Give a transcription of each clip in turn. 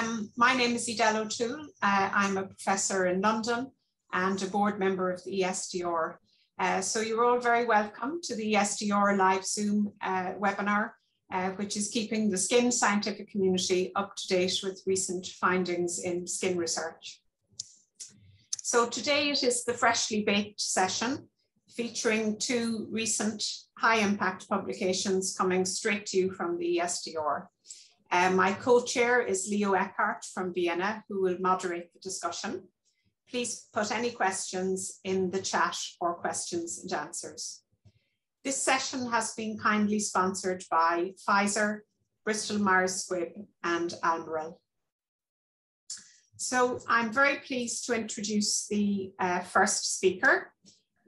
Um, my name is Edel O'Toole. Uh, I'm a professor in London and a board member of the ESDR. Uh, so you're all very welcome to the ESDR live Zoom uh, webinar, uh, which is keeping the skin scientific community up to date with recent findings in skin research. So today it is the freshly baked session featuring two recent high impact publications coming straight to you from the ESDR. Uh, my co-chair is Leo Eckhart from Vienna, who will moderate the discussion. Please put any questions in the chat or questions and answers. This session has been kindly sponsored by Pfizer, Bristol Myers Squibb and Almirall. So I'm very pleased to introduce the uh, first speaker.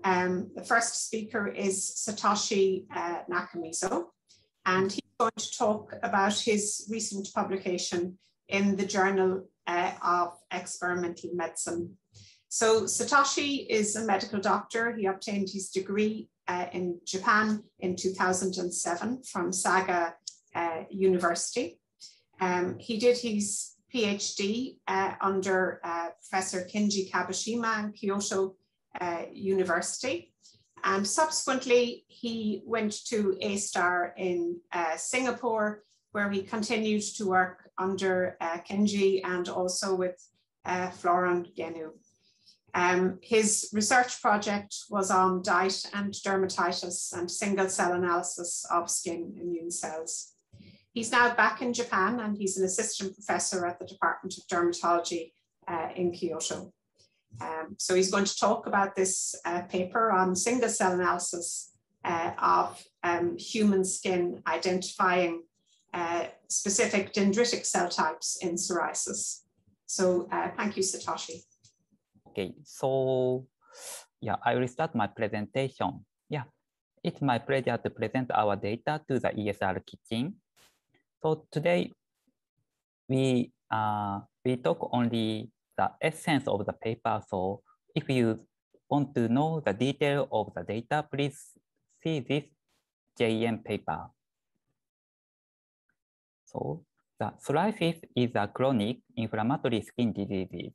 Um, the first speaker is Satoshi uh, Nakamizo, and he's going to talk about his recent publication in the Journal uh, of Experimental Medicine. So Satoshi is a medical doctor. He obtained his degree uh, in Japan in 2007 from Saga uh, University. Um, he did his PhD uh, under uh, Professor Kenji Kabashima in Kyoto uh, University. And subsequently, he went to A-Star in uh, Singapore, where he continued to work under uh, Kenji and also with uh, Florent Ginhoux. Um, his research project was on diet and dermatitis and single cell analysis of skin immune cells. He's now back in Japan and he's an assistant professor at the Department of Dermatology uh, in Kyoto. Um, so he's going to talk about this uh, paper on single cell analysis uh, of um, human skin identifying uh, specific dendritic cell types in psoriasis. So uh, thank you, Satoshi. Okay, so yeah, I will start my presentation. Yeah, it's my pleasure to present our data to the ESDR kitchen. So today we uh, we talk only the essence of the paper. So if you want to know the detail of the data, please see this JEM paper. So the psoriasis is a chronic inflammatory skin disease.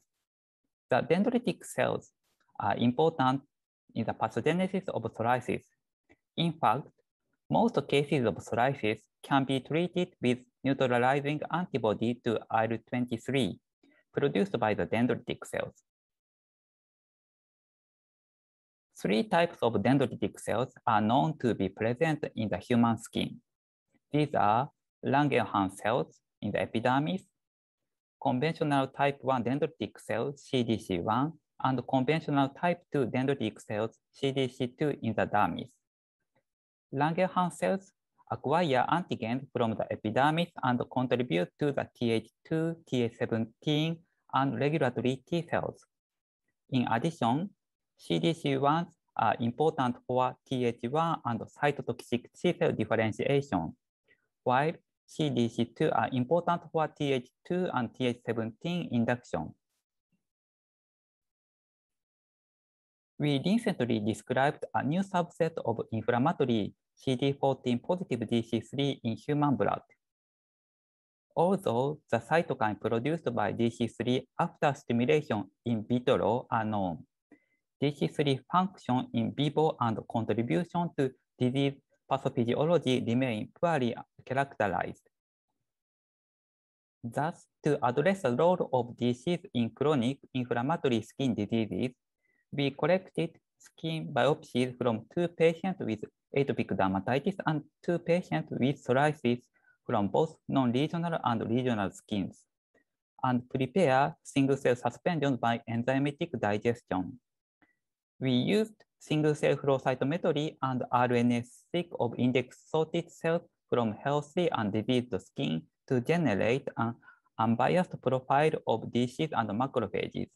The dendritic cells are important in the pathogenesis of psoriasis. In fact, most cases of psoriasis can be treated with neutralizing antibody to IL-23 produced by the dendritic cells. Three types of dendritic cells are known to be present in the human skin. These are Langerhans cells in the epidermis, conventional type 1 dendritic cells CDC1, and conventional type 2 dendritic cells CDC2 in the dermis. Langerhans cells acquire antigens from the epidermis and contribute to the Th2, Th17, and regulatory T cells. In addition, CDC1s are important for Th1 and cytotoxic T cell differentiation, while CDC2 are important for Th2 and Th17 induction. We recently described a new subset of inflammatory CD14 positive DC3 in human blood. Although the cytokine produced by DC3 after stimulation in vitro are known, DC3 function in vivo and contribution to disease pathophysiology remain poorly characterized. Thus, to address the role of DCs in chronic inflammatory skin diseases, we collected skin biopsies from two patients with atopic dermatitis and two patients with psoriasis from both non-lesional and lesional skins, and prepare single-cell suspension by enzymatic digestion. We used single-cell flow cytometry and RNA-seq of index-sorted cells from healthy and diseased skin to generate an unbiased profile of DCs and macrophages,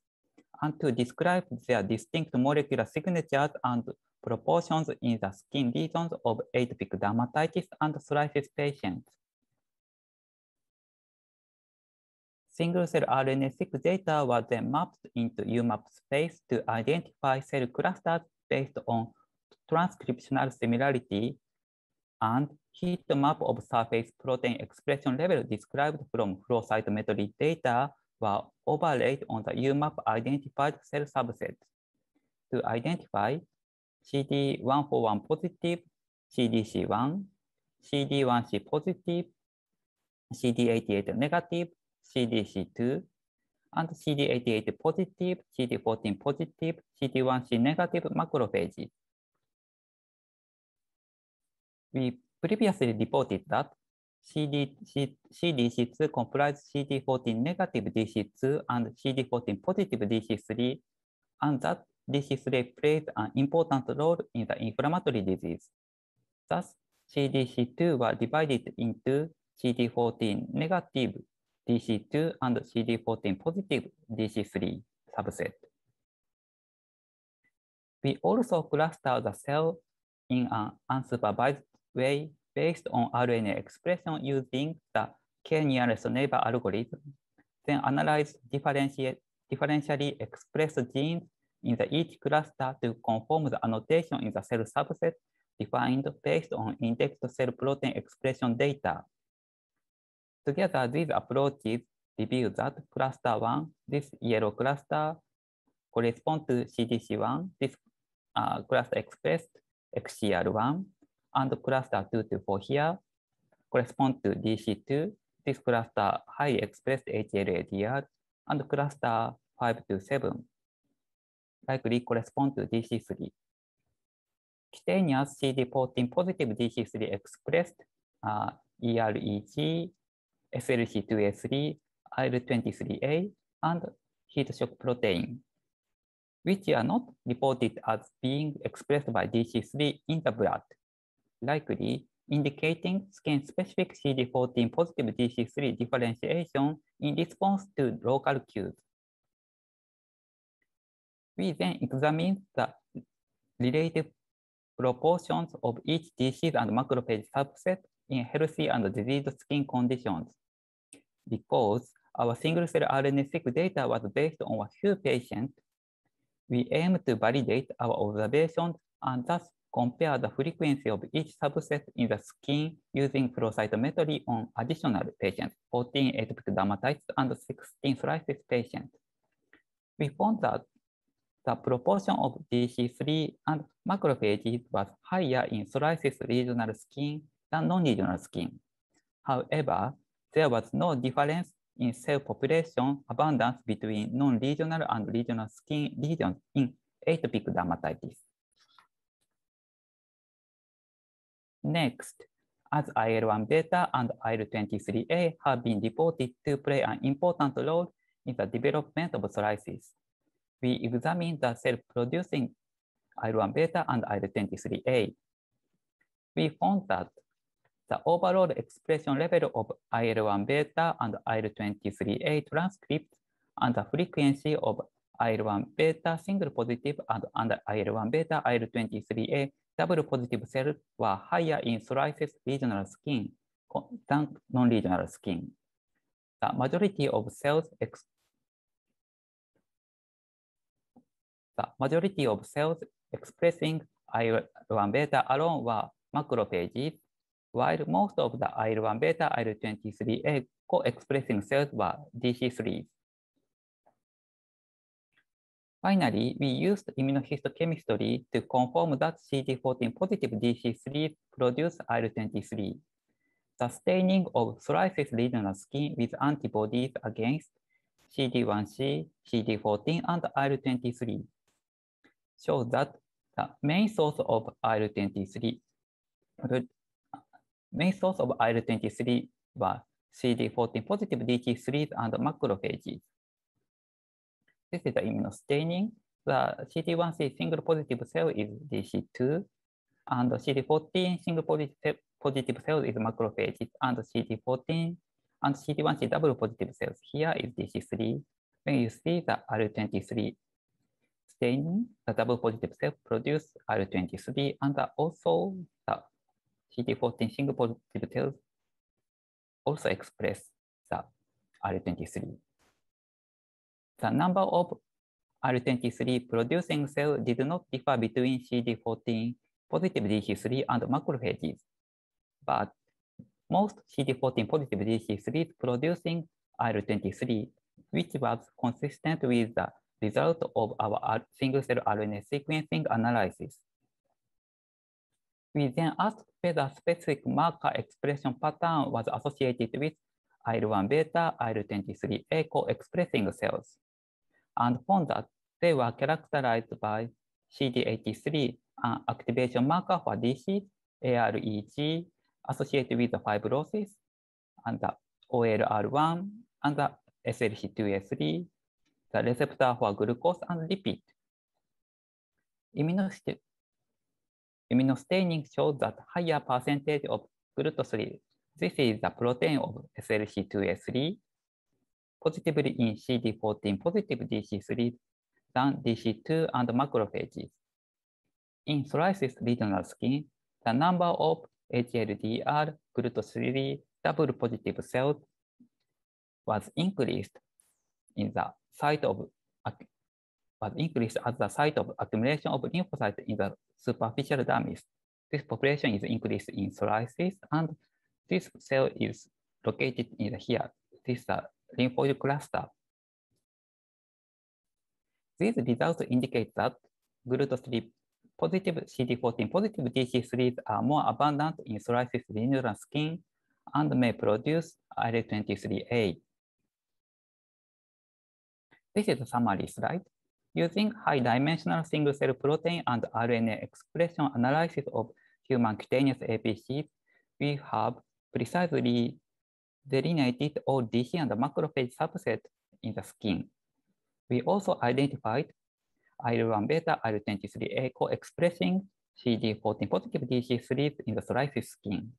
and to describe their distinct molecular signatures and proportions in the skin regions of atopic dermatitis and psoriasis patients. Single-cell RNA-seq data was then mapped into UMAP space to identify cell clusters based on transcriptional similarity and heat map of surface protein expression level described from flow cytometry data were overlaid on the UMAP identified cell subset to identify CD141 positive, CDC1, CD1C positive, CD88 negative, CDC2, and CD88 positive, CD14 positive, CD1C negative macrophages. We previously reported that CD, CDC2 comprised CD14 negative DC2 and CD14 positive DC3, and that DC3 plays an important role in the inflammatory disease. Thus, CDC2 were divided into CD14 negative DC2 and CD14 positive DC3 subset. We also cluster the cell in an unsupervised way based on RNA expression using the k-nearest neighbor algorithm, then analyze differentially expressed genes in the each cluster to conform the annotation in the cell subset defined based on indexed cell protein expression data. Together, these approaches reveal that cluster 1, this yellow cluster, corresponds to CDC1, this uh, cluster expressed XCR1, and cluster 2 to 4 here correspond to DC2, this cluster high expressed HLA-DR, and cluster 5 to 7 likely correspond to DC3. Cutaneous CD14 positive DC3 expressed uh, EREG, SLC2A3, IL23A, and heat shock protein, which are not reported as being expressed by DC3 in the blood, likely indicating skin-specific CD14 positive DC3 differentiation in response to local cues. We then examine the relative proportions of each disease and macrophage subset in healthy and diseased skin conditions. Because our single-cell RNA-seq data was based on a few patients, we aim to validate our observations and thus compare the frequency of each subset in the skin using flow cytometry on additional patients, 14 atopic dermatitis and 16 psoriasis patients. We found that the proportion of DC3 and macrophages was higher in psoriasis lesional skin than non-lesional skin. However, there was no difference in cell population abundance between non-lesional and lesional skin regions in atopic dermatitis. Next, as IL-1 beta and IL-23A have been reported to play an important role in the development of psoriasis, we examine the cell-producing IL-1 beta and IL-23A. We found that the overall expression level of IL-1 beta and IL-23A transcripts and the frequency of IL-1 beta single positive and, and IL-1 beta IL-23A double positive cells were higher in psoriasis regional skin than non-regional skin. The majority of cells the majority of cells expressing IL-1 beta alone were macrophages, while most of the IL-1 beta IL-23A co-expressing cells were DC3s. Finally, we used immunohistochemistry to confirm that CD14 positive DC3s produce IL-23. The staining of psoriasis regional skin with antibodies against CD1C, CD14, and IL-23 shows that the main source of IL-23 main source of IL-23 was CD14 positive DC3s and macrophages. This is the immunostaining. The CD1C single positive cell is DC2, and CD14 single positive, positive cell is macrophages, and CD14 and CD1C double positive cells here is DC3. When you see the IL-23 staining, the double positive cell produce IL-23 and also the CD14 single positive cells also express the IL-23. The number of IL-23 producing cells did not differ between CD14 positive DC3 and macrophages. but most CD14 positive DC3s producing IL-23, which was consistent with the result of our single-cell RNA sequencing analysis. We then asked whether specific marker expression pattern was associated with IL-1 beta, IL-23A co-expressing cells, and found that they were characterized by CD83, an activation marker for DC, AREG, associated with the fibrosis, and the OLR1, and the SLC2A3, the receptor for glucose and lipid. Immunostaining shows that higher percentage of GLUT3. This is the protein of SLC2A3, positively in CD14 positive DC3 than DC2 and macrophages. In psoriasis regional skin, the number of HLDR GLUT3 double positive cells was increased in the site of was increased at the site of accumulation of lymphocytes in the superficial dermis. This population is increased in psoriasis, and this cell is located in here. This is a lymphoid cluster. These results indicate that GLUT3 positive CD14 positive DC3s are more abundant in psoriasis lesional skin and may produce IL-23A. This is a summary slide. Using high-dimensional single-cell protein and RNA expression analysis of human cutaneous APCs, we have precisely delineated all DC and macrophage subsets in the skin. We also identified IL-1 beta, IL-23A co-expressing CD14 positive DC3s in the psoriasis skin.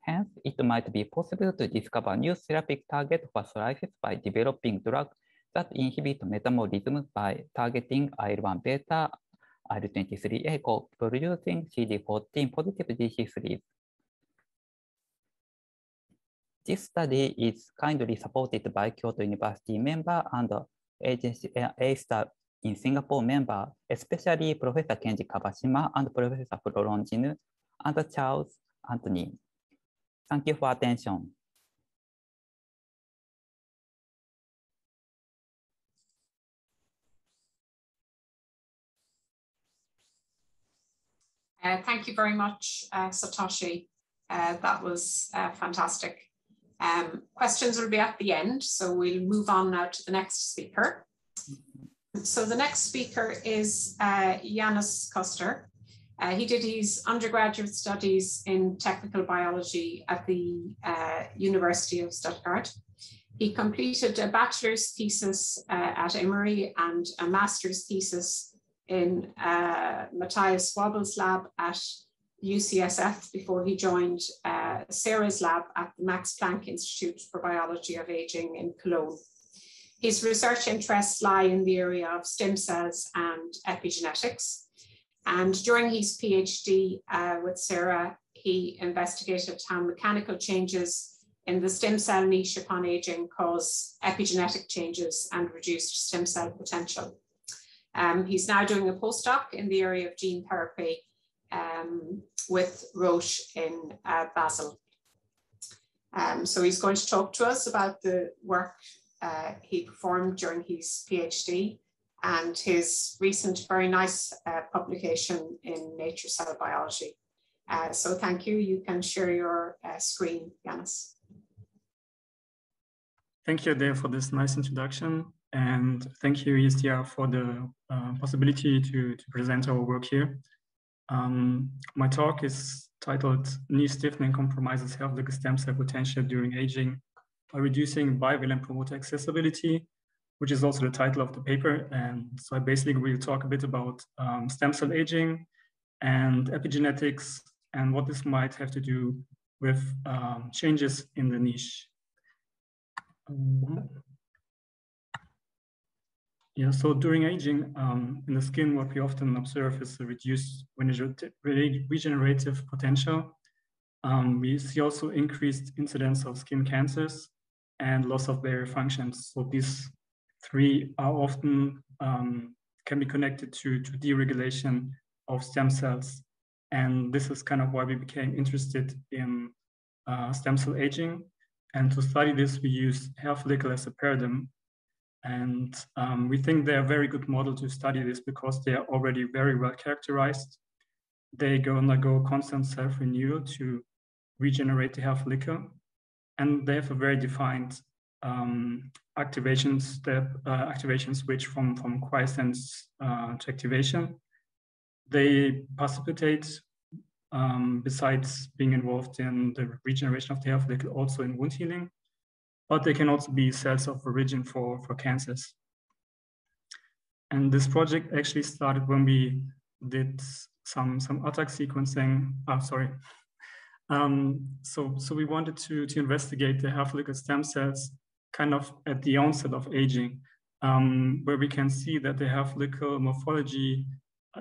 Hence, it might be possible to discover new therapeutic target for psoriasis by developing drugs that inhibit metabolism by targeting IL-1 beta, IL-23A co-producing CD14 positive DC3s. This study is kindly supported by Kyoto University member and agency A-STAR in Singapore member, especially Professor Kenji Kawashima and Professor Flo Longino and Charles Anthony. Thank you for attention. Uh, thank you very much, uh, Satoshi. Uh, that was uh, fantastic. Um, questions will be at the end, so we'll move on now to the next speaker. So the next speaker is uh, Janis. Uh, he did his undergraduate studies in technical biology at the uh, University of Stuttgart. He completed a bachelor's thesis at Emory and a master's thesis in uh, Matthias Schwabel's lab at UCSF before he joined uh, Sarah's lab at the Max Planck Institute for Biology of Aging in Cologne. His research interests lie in the area of stem cells and epigenetics. And during his PhD uh, with Sarah, he investigated how mechanical changes in the stem cell niche upon aging cause epigenetic changes and reduced stem cell potential. Um, he's now doing a postdoc in the area of gene therapy um, with Roche in uh, Basel. Um, so he's going to talk to us about the work uh, he performed during his PhD and his recent very nice uh, publication in Nature Cell Biology. Uh, so thank you. You can share your uh, screen, Janis. Thank you, Ade, for this nice introduction. And thank you, ESDR, for the uh, possibility to, to present our work here. Um, my talk is titled Niche Stiffening Compromises Hair Follicle Stem Cell Potential During Aging by Reducing Bivalent Promoter Accessibility, which is also the title of the paper. And so I basically will talk a bit about um, stem cell aging and epigenetics and what this might have to do with um, changes in the niche. Um, yeah, so during aging um, in the skin, what we often observe is a reduced regenerative potential. Um, we see also increased incidence of skin cancers and loss of barrier functions. So these three are often um, can be connected to, to deregulation of stem cells. And this is kind of why we became interested in uh, stem cell aging. And to study this, we use hair follicle as a paradigm. And um, we think they're a very good model to study this because they are already very well characterized. They go undergo constant self-renewal to regenerate the hair follicle. And they have a very defined um, activation step, uh, activation switch from, from quiescence uh, to activation. They precipitate um, besides being involved in the regeneration of the hair follicle, also in wound healing, but they can also be cells of origin for, for cancers. And this project actually started when we did some, some ATAC sequencing. Oh, sorry. Um, so, so we wanted to, to investigate the follicle stem cells kind of at the onset of aging, um, where we can see that the hair follicle morphology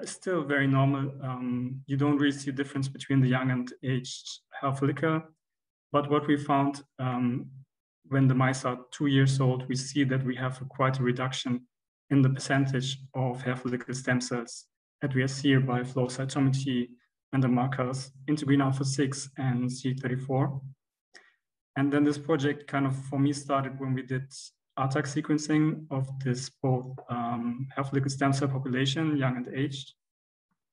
is still very normal. Um, you don't really see a difference between the young and aged hair follicle. But what we found um, when the mice are two years old, we see that we have a quite a reduction in the percentage of hair follicle stem cells that we see by flow cytometry and the markers integrin alpha 6 and CD34. And then this project kind of for me started when we did ATAC sequencing of this both um, follicle stem cell population, young and aged.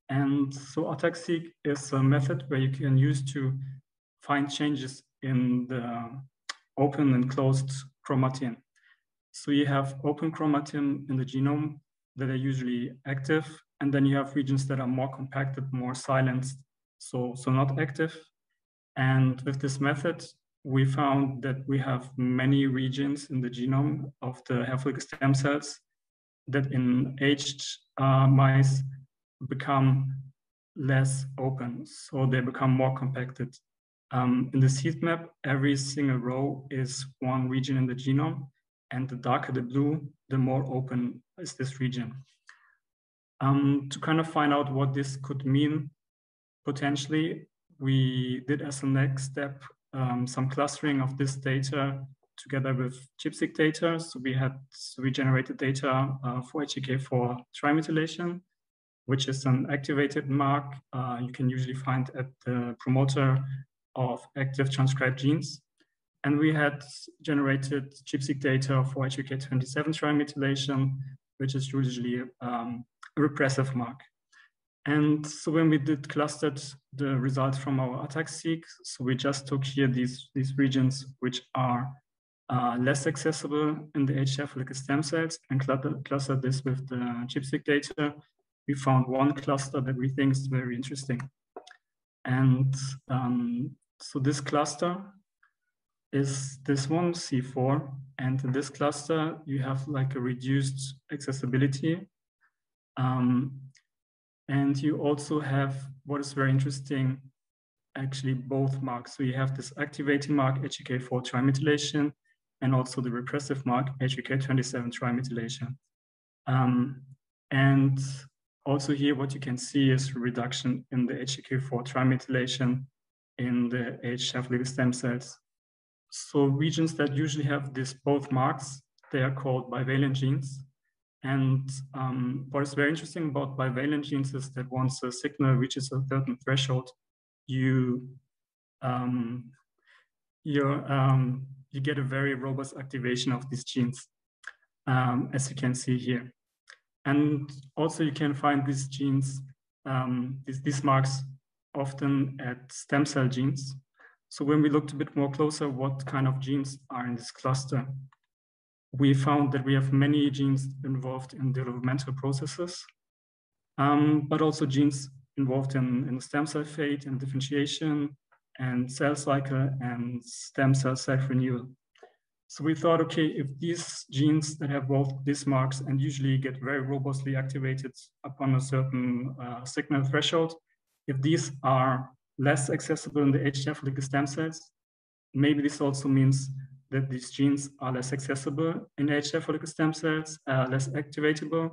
And so ATAC-seq is a method where you can use to find changes in the open and closed chromatin. So you have open chromatin in the genome that are usually active, and then you have regions that are more compacted, more silenced, so, so not active. And with this method, we found that we have many regions in the genome of the follicle stem cells that in aged uh, mice become less open, so they become more compacted. Um, in the heat map, every single row is one region in the genome, and the darker the blue, the more open is this region. Um, to kind of find out what this could mean, potentially, we did as a next step um, some clustering of this data together with ChIP-seq data. So we had we generated data uh, for H3K4 trimethylation, which is an activated mark uh, you can usually find at the promoter of active transcribed genes. And we had generated ChIP-seq data for H3K27 trimethylation, which is usually um, a repressive mark. And so when we did clustered the results from our ATAC-seq, so we just took here these, these regions which are uh, less accessible in the HF follicle stem cells and clustered this with the ChIP-seq data. We found one cluster that we think is very interesting. And um, so this cluster is this one, C4. And in this cluster, you have like a reduced accessibility. Um, and you also have what is very interesting, actually both marks. So you have this activating mark, H3K4 trimethylation, and also the repressive mark, H3K27 trimethylation. Um, and also here, what you can see is reduction in the H3K4 trimethylation in the HF stem cells. So regions that usually have these both marks, they are called bivalent genes. And um, what is very interesting about bivalent genes is that once a signal reaches a certain threshold, you um, um, you get a very robust activation of these genes, um, as you can see here. And also you can find these genes, um, these, these marks often at stem cell genes. So when we looked a bit more closer, what kind of genes are in this cluster? we found that we have many genes involved in developmental processes, um, but also genes involved in, in stem cell fate and differentiation and cell cycle and stem cell self-renewal. So we thought, okay, if these genes that have both these marks and usually get very robustly activated upon a certain uh, signal threshold, if these are less accessible in the HF stem cells, maybe this also means that these genes are less accessible in follicle stem cells, uh, less activatable,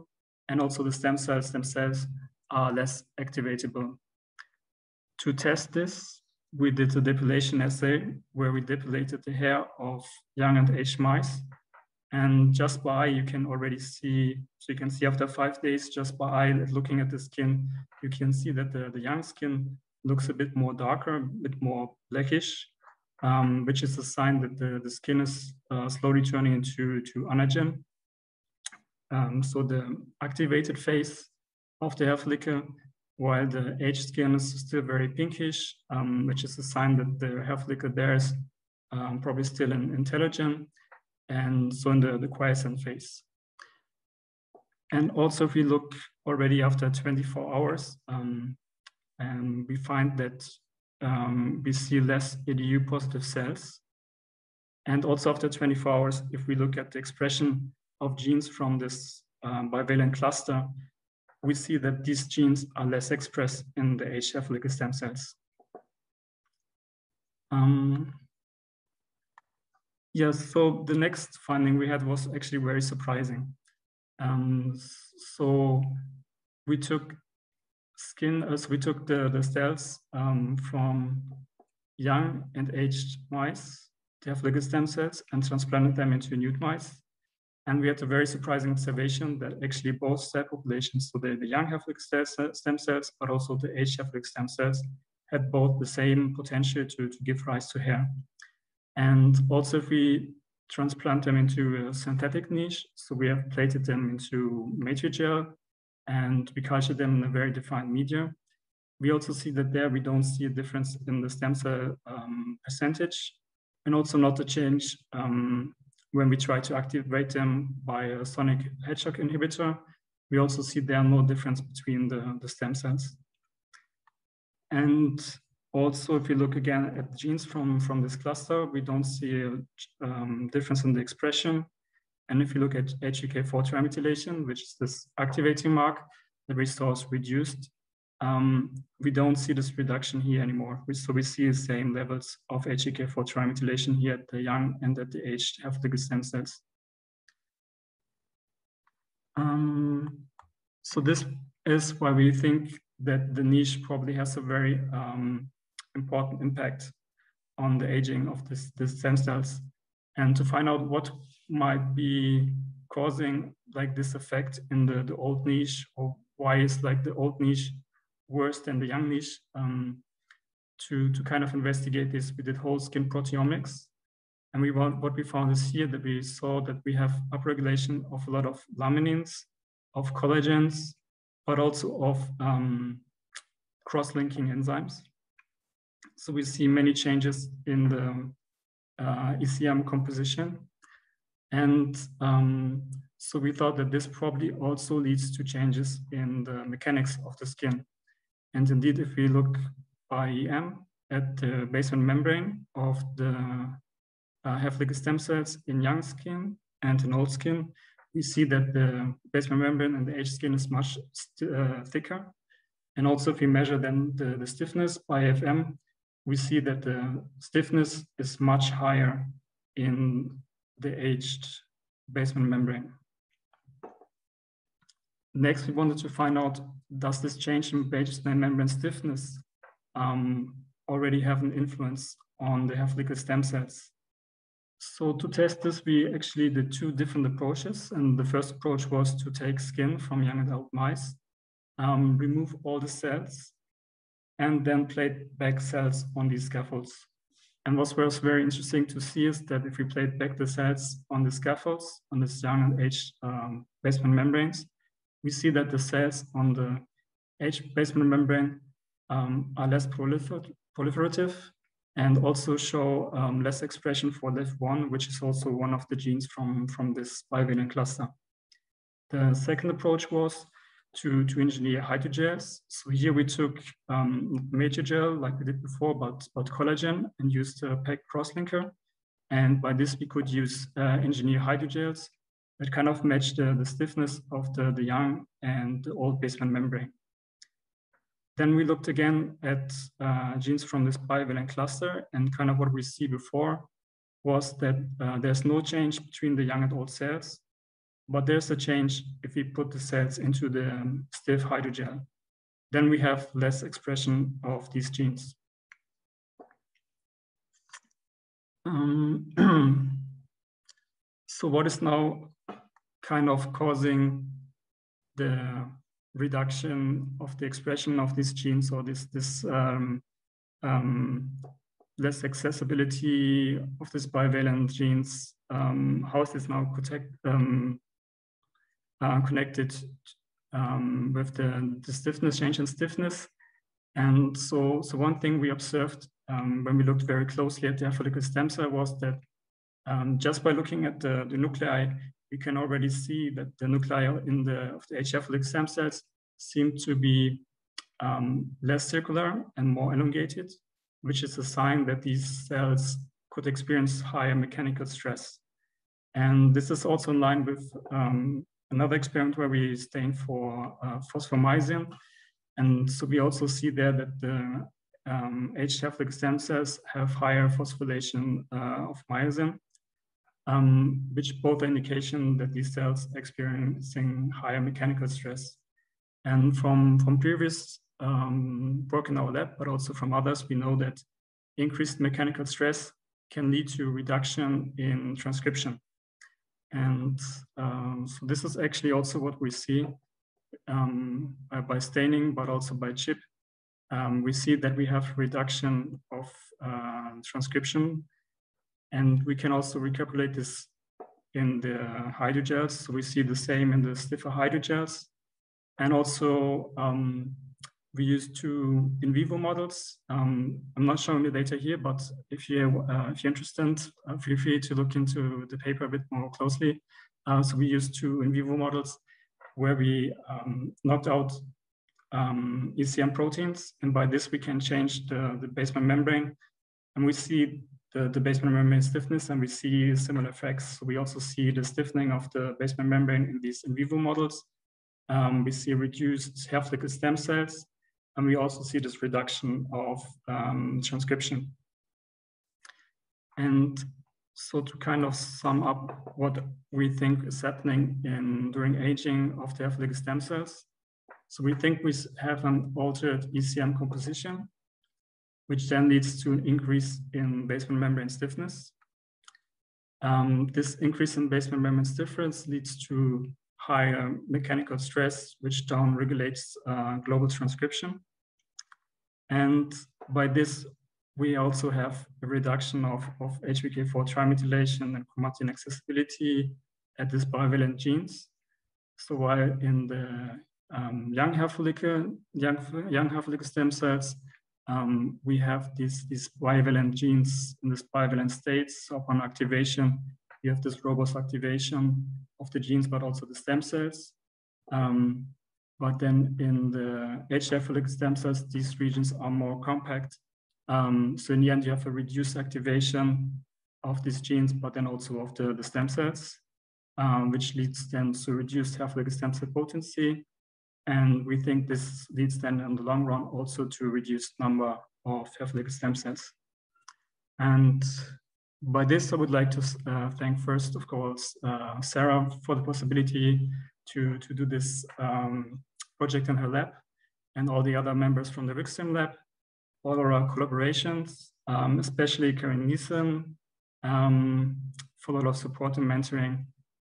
and also the stem cells themselves are less activatable. To test this, we did a depilation assay where we depilated the hair of young and aged mice. And just by you can already see, so you can see after five days, just by looking at the skin, you can see that the, the young skin looks a bit more darker, a bit more blackish um, which is a sign that the, the skin is uh, slowly turning into to anagen. Um, so the activated phase of the hair follicle, while the aged skin is still very pinkish, um, which is a sign that the hair follicle there is um, probably still in, intelligent, and so in the, the quiescent phase. And also if we look already after 24 hours, um, and we find that um, we see less EDU positive cells. And also after 24 hours, if we look at the expression of genes from this um, bivalent cluster, we see that these genes are less expressed in the HF follicle stem cells. Um, yes, so the next finding we had was actually very surprising. Um, so we took skin, as we took the, the cells um, from young and aged mice, follicle stem cells, and transplanted them into nude mice. And we had a very surprising observation that actually both cell populations, so the, the young haploid stem cells, but also the aged haploid stem cells, had both the same potential to, to give rise to hair. And also if we transplant them into a synthetic niche, so we have plated them into Matrigel and we culture them in a very defined media. We also see that there we don't see a difference in the stem cell um, percentage and also not a change um, when we try to activate them by a sonic hedgehog inhibitor. We also see there no difference between the, the stem cells. And also, if you look again at genes from, from this cluster, we don't see a um, difference in the expression and if you look at H3K4 trimethylations, which is this activating mark the resource reduced, um, we don't see this reduction here anymore. So we see the same levels of H3K4 trimethylation here at the young and at the aged haploid stem cells. Um, so this is why we think that the niche probably has a very um, important impact on the aging of this, this stem cells. And to find out what might be causing like this effect in the, the old niche or why is like the old niche worse than the young niche um, to, to kind of investigate this we did whole skin proteomics and we what we found is here that we saw that we have upregulation of a lot of laminins of collagens but also of um, cross-linking enzymes so we see many changes in the uh, ECM composition and um, so we thought that this probably also leads to changes in the mechanics of the skin. And indeed, if we look by EM at the basement membrane of the uh, stem cells in young skin and in old skin, we see that the basement membrane and the aged skin is much uh, thicker. And also if we measure then the, the stiffness by FM, we see that the stiffness is much higher in the aged basement membrane. Next, we wanted to find out, does this change in basement membrane stiffness um, already have an influence on the haploid stem cells? So to test this, we actually did two different approaches. And the first approach was to take skin from young adult mice, um, remove all the cells, and then plate back cells on these scaffolds. And what was very interesting to see is that if we plate back the cells on the scaffolds, on this young and aged um, basement membranes, we see that the cells on the aged basement membrane um, are less prolifer proliferative and also show um, less expression for LIF1, which is also one of the genes from, from this bivalent cluster. The second approach was to, to engineer hydrogels. So here we took um, Matrigel, like we did before, but, but collagen and used a PEG crosslinker. And by this, we could use uh, engineer hydrogels that kind of match the, the stiffness of the, the young and the old basement membrane. Then we looked again at uh, genes from this bivalent cluster and kind of what we see before was that uh, there's no change between the young and old cells. But there's a change if we put the cells into the um, stiff hydrogel. Then we have less expression of these genes. Um, so what is now kind of causing the reduction of the expression of these genes or this, this um, um, less accessibility of these bivalent genes, um, how is this now protect, um, uh, connected um, with the, the stiffness, change in stiffness. And so, so one thing we observed um, when we looked very closely at the follicle stem cell was that um, just by looking at the, the nuclei, we can already see that the nuclei in the of the HF follicle stem cells seem to be um, less circular and more elongated, which is a sign that these cells could experience higher mechanical stress. And this is also in line with um, another experiment where we stained for uh, phospho-myosin. And so we also see there that the um, HF stem cells have higher phosphorylation uh, of myosin, um, which both indication that these cells experiencing higher mechanical stress. And from, from previous um, work in our lab, but also from others, we know that increased mechanical stress can lead to reduction in transcription. And um, so this is actually also what we see um, by staining, but also by chip. Um, we see that we have reduction of uh, transcription, and we can also recalculate this in the hydrogels. So we see the same in the stiffer hydrogels. And also um, we use two in vivo models. Um, I'm not showing the data here, but if you uh, if you're interested, uh, feel free to look into the paper a bit more closely. Uh, so we use two in vivo models where we um, knocked out um, ECM proteins, and by this we can change the, the basement membrane, and we see the, the basement membrane stiffness, and we see similar effects. So we also see the stiffening of the basement membrane in these in vivo models. Um, we see reduced hair follicle stem cells, and we also see this reduction of um, transcription. And so to kind of sum up what we think is happening in during aging of the hair stem cells. So we think we have an altered ECM composition, which then leads to an increase in basement membrane stiffness. Um, this increase in basement membrane stiffness leads to higher mechanical stress, which down regulates uh, global transcription. And by this, we also have a reduction of, of H3K4 trimethylation and chromatin accessibility at these bivalent genes. So while in the um, young hair follicle, young, young hair follicle stem cells, um, we have these, these bivalent genes in this bivalent states. Upon activation, you have this robust activation of the genes, but also the stem cells. Um, but then in the follicle stem cells, these regions are more compact. Um, so in the end, you have a reduced activation of these genes, but then also of the, the stem cells, um, which leads then to reduced follicle stem cell potency. And we think this leads then in the long run also to reduced number of follicle stem cells. And by this, I would like to uh, thank first, of course, uh, Sarah for the possibility to, to do this um, project in her lab and all the other members from the Wikström lab, all our collaborations, um, especially Karen Nielsen, um, for a lot of support and mentoring.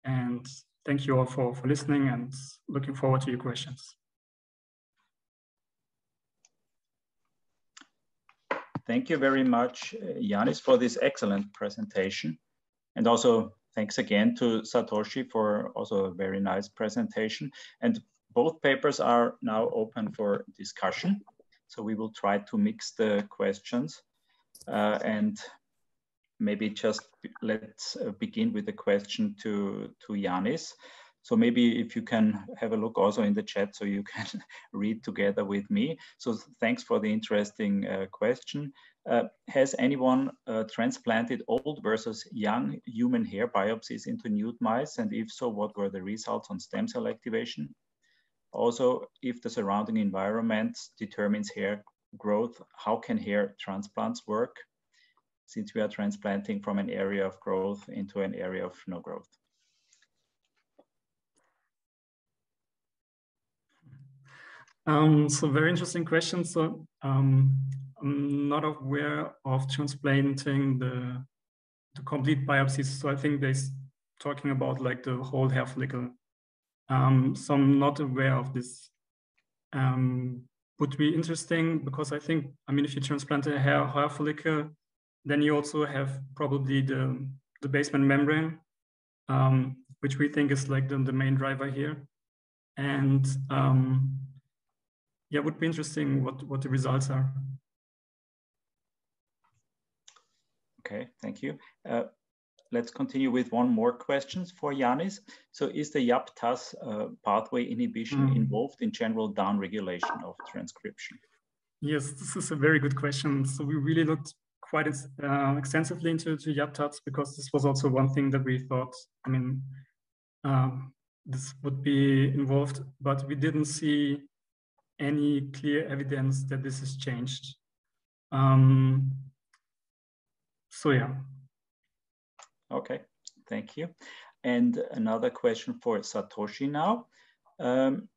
And thank you all for, for listening and looking forward to your questions. Thank you very much, Yanis, for this excellent presentation. And also thanks again to Satoshi for also a very nice presentation. And both papers are now open for discussion. So we will try to mix the questions uh, and maybe just let's uh, begin with a question to, to Yanis. So maybe if you can have a look also in the chat so you can read together with me. So thanks for the interesting uh, question. Uh, has anyone uh, transplanted old versus young human hair biopsies into nude mice? And if so, what were the results on stem cell activation? Also, if the surrounding environment determines hair growth, how can hair transplants work? Since we are transplanting from an area of growth into an area of no growth. Um, so very interesting question. So um, I'm not aware of transplanting the, the complete biopsies. So I think they're talking about like the whole hair follicle. Um, so I'm not aware of this. Um, would be interesting because I think, I mean, if you transplant a hair, hair follicle, then you also have probably the, the basement membrane, um, which we think is like the, the main driver here. And um, yeah, it would be interesting what, what the results are. Okay, thank you. Uh, let's continue with one more questions for Janis. So is the YAP-TAZ uh, pathway inhibition mm. involved in general downregulation of transcription? Yes, this is a very good question. So we really looked quite uh, extensively into, to YAP-TAZ because this was also one thing that we thought, I mean, um, this would be involved, but we didn't see any clear evidence that this has changed. Um, so yeah. Okay, thank you. And another question for Satoshi now. Um,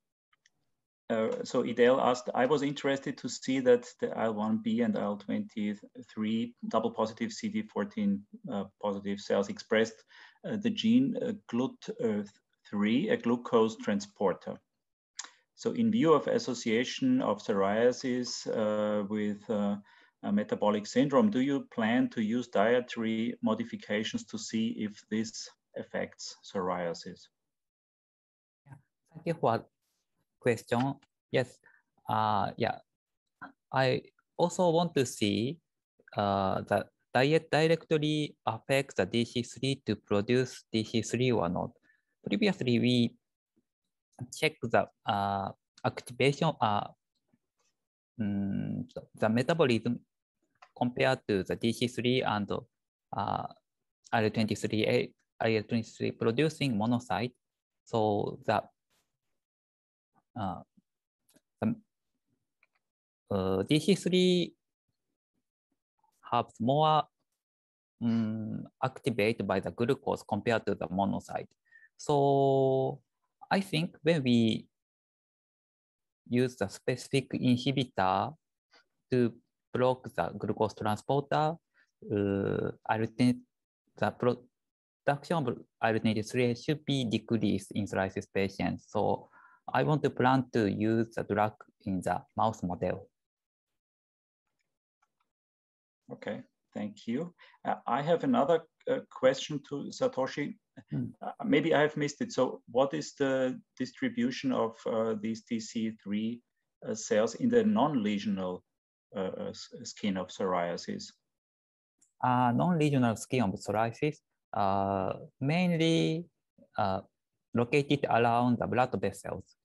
uh, so Edel asked, I was interested to see that the IL-1B and IL-23 double positive CD14 uh, positive cells expressed uh, the gene uh, GLUT3, a glucose transporter. So in view of association of psoriasis uh, with uh, metabolic syndrome, do you plan to use dietary modifications to see if this affects psoriasis? Thank you for question. Yes, uh, yeah. I also want to see uh, that diet directly affects the DC3 to produce DC3 or not. Previously, we check the uh, activation, uh, um, the metabolism compared to the DC3 and uh, IL-23, IL-23 producing monocyte. So the uh, the uh, DC3 have more um, activated by the glucose compared to the monocyte. So I think when we use the specific inhibitor to block the glucose transporter, uh, the production of IL-23 should be decreased in psoriasis patients. So I want to plan to use the drug in the mouse model. Okay, thank you. Uh, I have another uh, question to Satoshi. Hmm. Uh, maybe I have missed it. So what is the distribution of uh, these DC3 uh, cells in the non-lesional uh, skin of psoriasis? non-lesional skin of psoriasis, mainly located around the blood vessels.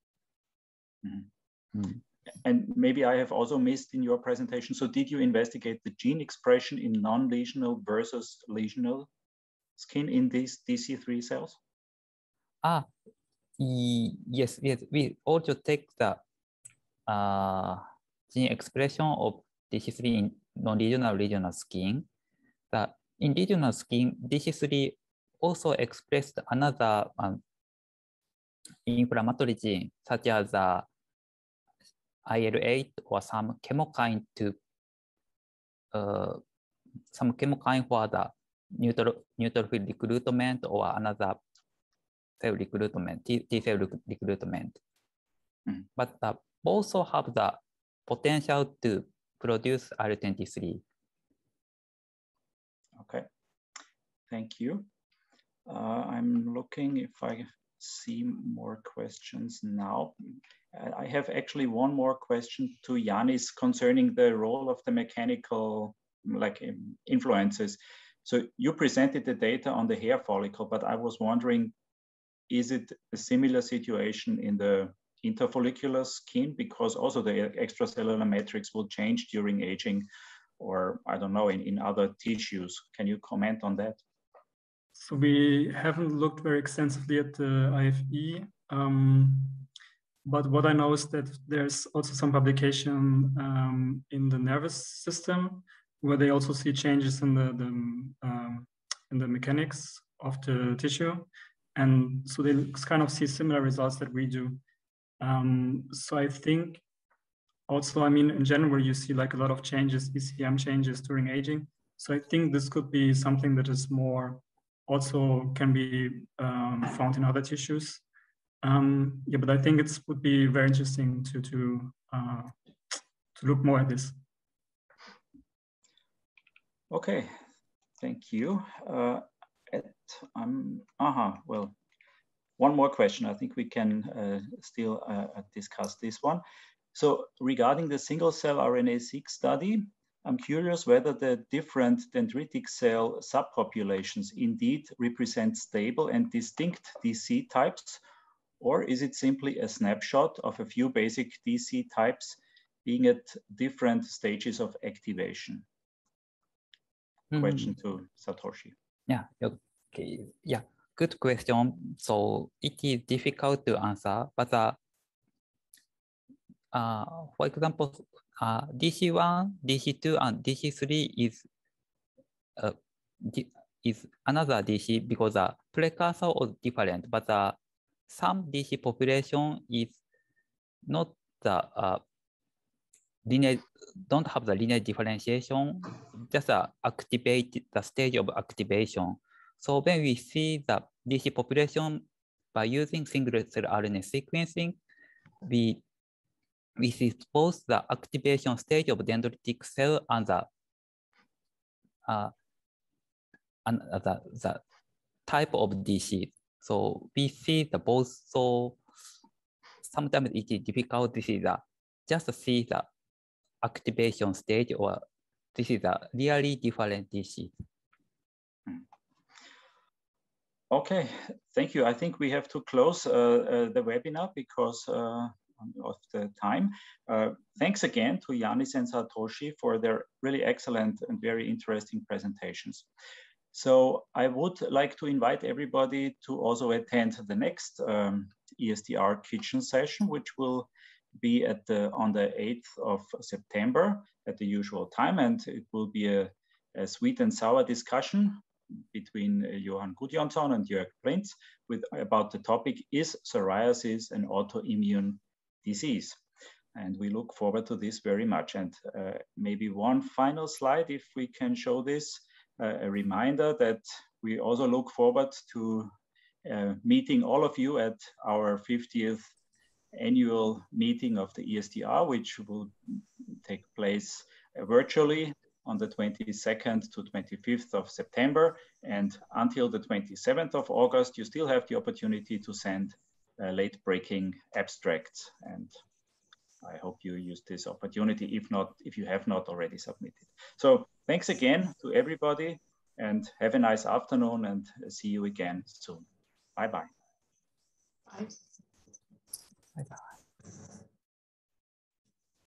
Mm. Mm. And maybe I have also missed in your presentation. So did you investigate the gene expression in non-lesional versus lesional skin in these DC3 cells? Ah, yes, yes. We also take the uh, gene expression of DC3 in non-regional regional skin. The in regional skin, DC3 also expressed another um, inflammatory gene, such as uh, IL-8 or some chemokine to uh, some chemokine for the neutrophil recruitment or another cell recruitment, T, T cell recruitment. Mm. But uh, also have the potential to produce IL-23. Okay, thank you. Uh, I'm looking if I see more questions now. I have actually one more question to Janis concerning the role of the mechanical like influences. So you presented the data on the hair follicle, but I was wondering, is it a similar situation in the interfollicular skin? Because also the extracellular matrix will change during aging or I don't know, in, in other tissues. Can you comment on that? So we haven't looked very extensively at the IFE. Um, but what I know is that there's also some publication um, in the nervous system where they also see changes in the, the um, in the mechanics of the tissue, and so they kind of see similar results that we do. Um, so I think also, I mean, in general, you see like a lot of changes, ECM changes during aging. So I think this could be something that is more also can be um, found in other tissues. Um, yeah, but I think it would be very interesting to to uh, to look more at this. Okay, thank you. Uh, at, um, uh-huh, well, one more question. I think we can uh, still uh, discuss this one. So regarding the single cell RNA-seq study, I'm curious whether the different dendritic cell subpopulations indeed represent stable and distinct DC types, or is it simply a snapshot of a few basic DC types being at different stages of activation? Mm -hmm. Question to Satoshi. Yeah, okay, yeah, good question. So it is difficult to answer, but uh, uh, for example, uh, DC1, DC2, and DC3 is uh, is another DC because the precursor was different, but uh, some DC population is not the uh, linear, don't have the linear differentiation, just uh, activate the stage of activation. So when we see the DC population by using single cell RNA sequencing, we we see both the activation stage of dendritic cell and the uh, and the, the type of DC. So we see the both. So sometimes it is difficult to see the just see the activation stage or this is a really different DC. Okay, thank you. I think we have to close uh, uh, the webinar because uh, of the time. Uh, thanks again to Janis and Satoshi for their really excellent and very interesting presentations. So I would like to invite everybody to also attend the next um, ESDR kitchen session, which will be at the, on the 8th of September at the usual time. And it will be a, a sweet and sour discussion between uh, Johan Gudjonsson and Jörg Prinz with about the topic, is psoriasis an autoimmune disease? And we look forward to this very much. And uh, maybe one final slide, if we can show this, uh, a reminder that we also look forward to uh, meeting all of you at our 50th annual meeting of the ESDR, which will take place uh, virtually on the 22nd to 25th of September. And until the 27th of August, you still have the opportunity to send uh, late breaking abstracts. And I hope you use this opportunity, if not, if you have not already submitted. So thanks again to everybody and have a nice afternoon and see you again soon. Bye-bye. Bye. Bye. Bye.